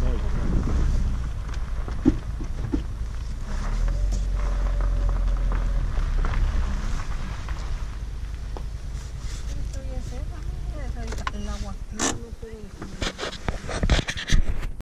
No,